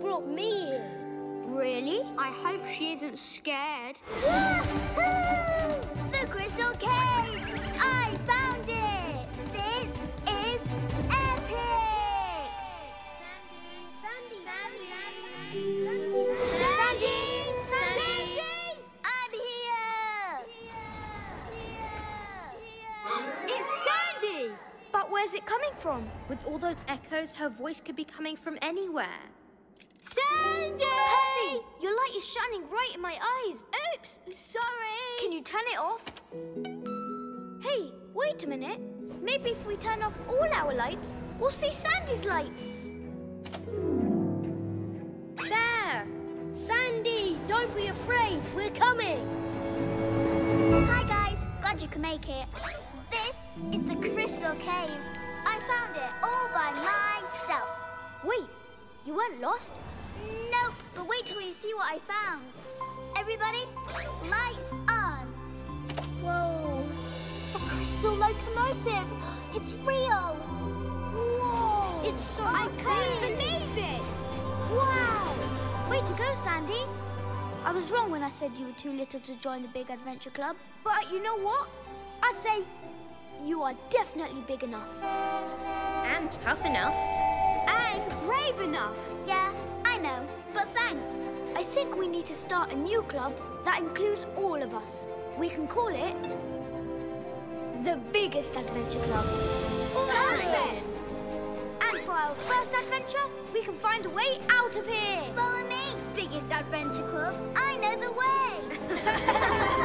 brought me here. Really? I hope she isn't scared. the Crystal Cave! I found it! This is epic! Sandy! Sandy! Sandy! Sandy! I'm here! It's Sandy! But where's it coming from? With all those echoes, her voice could be coming from anywhere. Sandy! Percy, your light is shining right in my eyes. Oops, sorry. Can you turn it off? Hey, wait a minute. Maybe if we turn off all our lights, we'll see Sandy's light. There! Sandy, don't be afraid. We're coming. Hi guys, glad you can make it. This is the Crystal Cave. I found it all by myself. Wait, you weren't lost? But wait till you see what I found. Everybody, lights on. Whoa. The crystal locomotive. It's real. Whoa. It's so I big. can't believe it. Wow! Way to go, Sandy. I was wrong when I said you were too little to join the Big Adventure Club. But you know what? I'd say you are definitely big enough. And tough enough. And brave enough. Yeah, I but thanks. I think we need to start a new club that includes all of us. We can call it the Biggest Adventure Club. Perfect. And for our first adventure, we can find a way out of here. Follow me, biggest adventure club. I know the way.